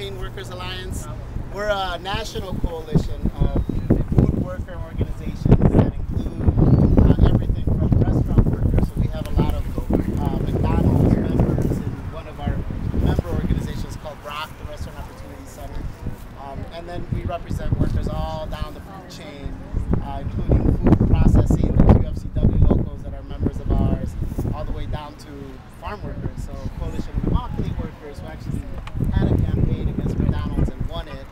Chain Workers Alliance. We're a national coalition of food worker organizations that include uh, everything from restaurant workers. So we have a lot of uh, McDonald's members and one of our member organizations called ROC, the Restaurant Opportunity Center. Um, and then we represent workers all down the food chain, uh, including food processing, there's UFCW locals that are members of ours, all the way down to farm workers. So Coalition of Immokalee workers who actually had a campaign against McDonald's and won it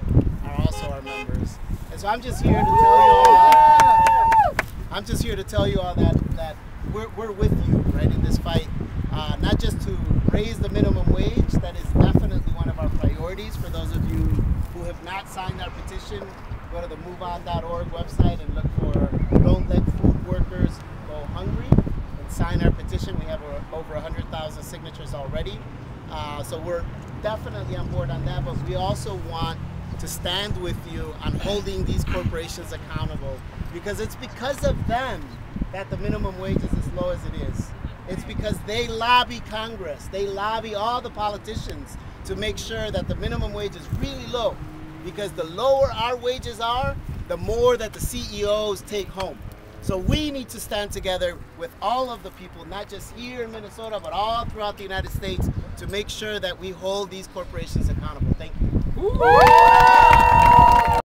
are also our members. And so I'm just here to tell you all, I'm just here to tell you all that, that we're, we're with you, right, in this fight. Uh, not just to raise the minimum wage, that is definitely one of our priorities for those of you who have not signed our petition. Go to the moveon.org website and look for Don't Let Food Workers Go Hungry and sign our petition. We have over 100,000 signatures already. Uh, so we're definitely on board on that, but we also want to stand with you on holding these corporations accountable because it's because of them that the minimum wage is as low as it is. It's because they lobby Congress, they lobby all the politicians to make sure that the minimum wage is really low. Because the lower our wages are, the more that the CEOs take home. So we need to stand together with all of the people, not just here in Minnesota, but all throughout the United States to make sure that we hold these corporations accountable. Thank you. Uh!